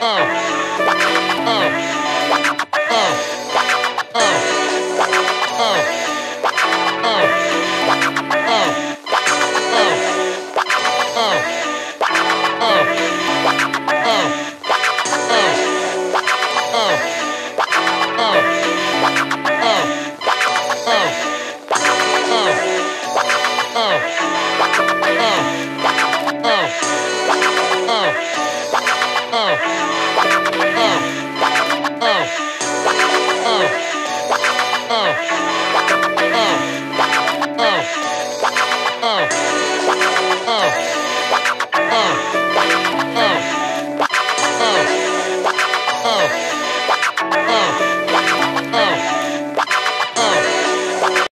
Oh. Oh.